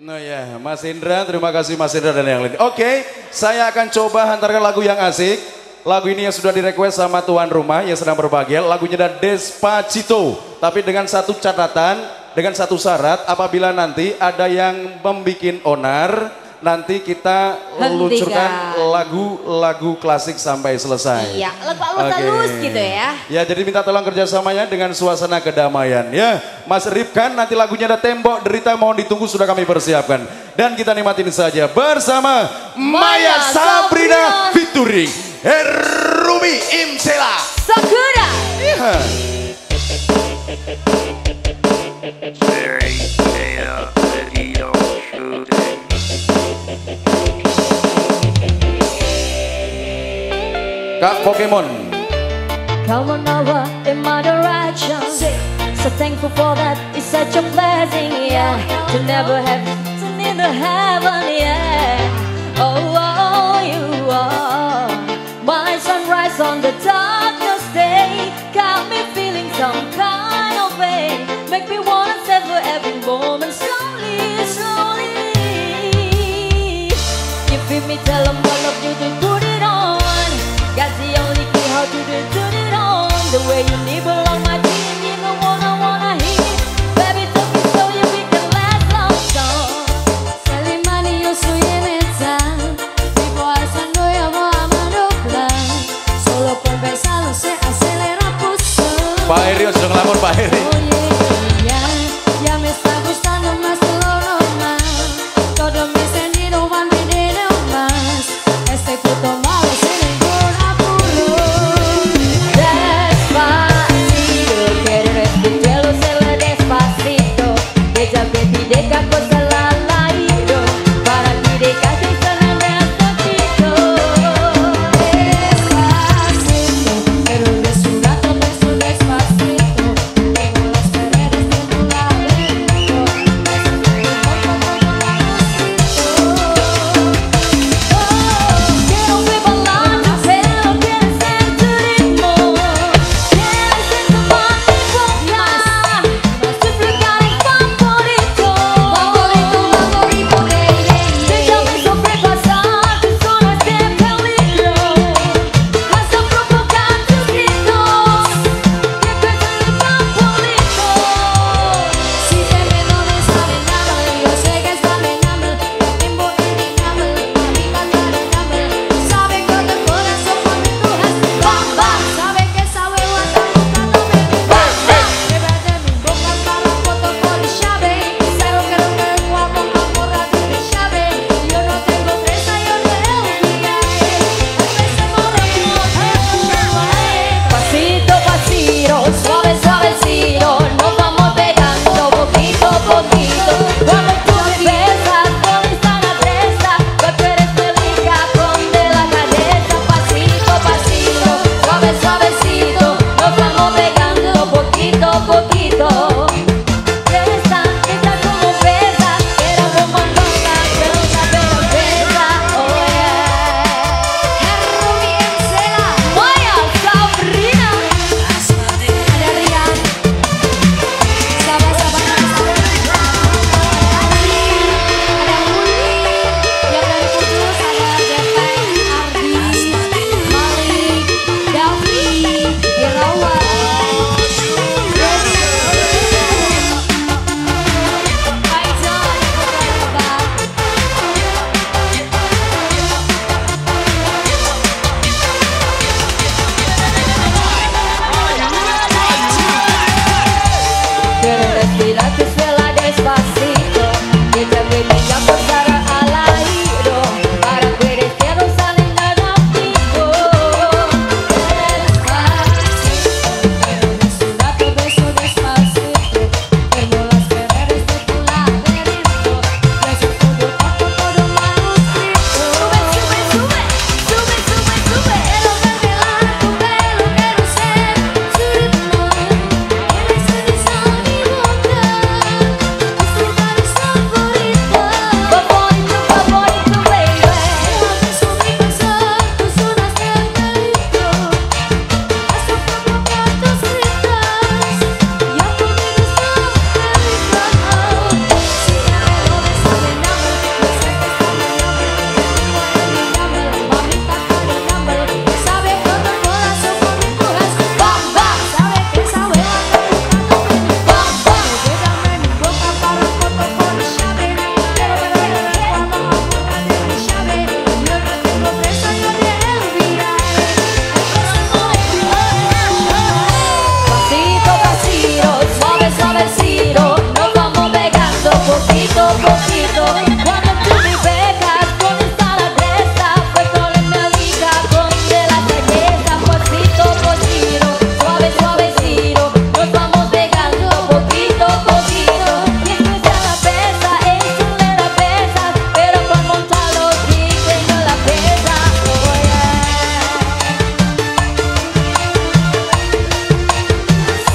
Nah ya, Mas Indra, terima kasih Mas Indra dan yang lain. Oke, saya akan coba hantarkan lagu yang asik. Lagu ini yang sudah direquest sama tuan rumah yang sedang berbahagia. Lagunya ada Despacito. Tapi dengan satu catatan, dengan satu syarat, apabila nanti ada yang membuat onar, nanti kita Hentikan. luncurkan lagu-lagu klasik sampai selesai. Iya, lagu halus-halus Oke. gitu ya. Ya jadi minta tolong kerjasamanya dengan suasana kedamaian ya. Mas Ripkan nanti lagunya ada tembok derita mohon ditunggu sudah kami persiapkan. Dan kita nikmatin saja bersama Maya Maya Sabrina Sabrina. featuring Herumi Imsela. Sakura. Iya. Kak Pokemon. Come on over in my direction. So thankful for that. It's such a blessing, yeah. To never have to in the heaven, yeah. Oh, oh, you are my sunrise on the darkest day. Got me feeling some kind of way. Make me wanna savor every moment slowly. Pak Heri sudah ngelapor Pak Heri.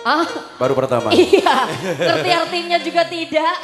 Ah, Baru pertama. iya. Ngerti artinya juga tidak.